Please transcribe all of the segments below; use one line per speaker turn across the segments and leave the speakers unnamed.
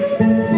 Thank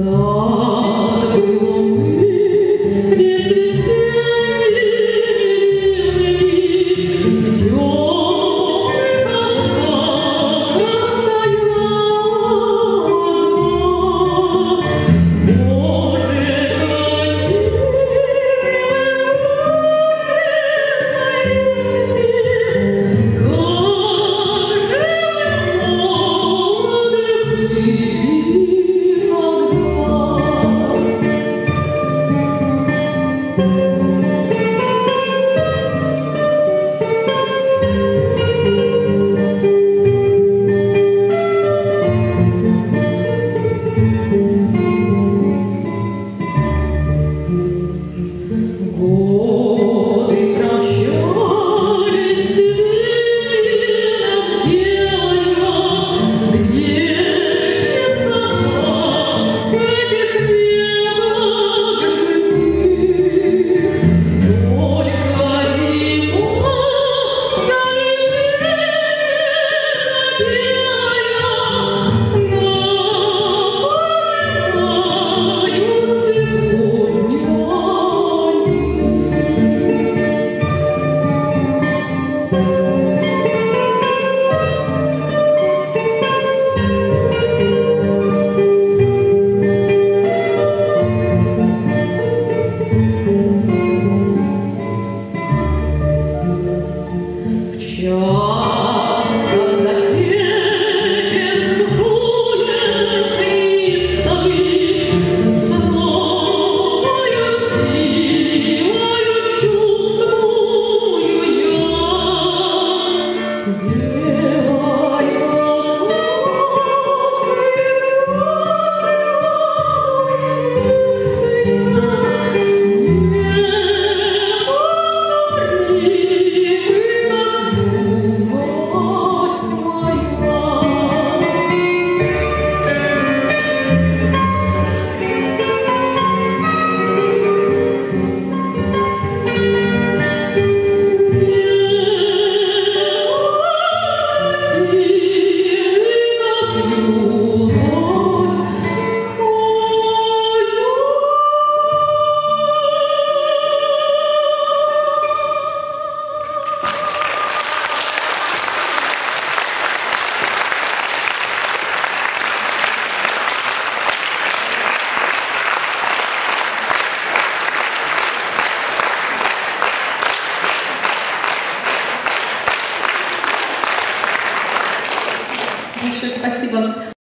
So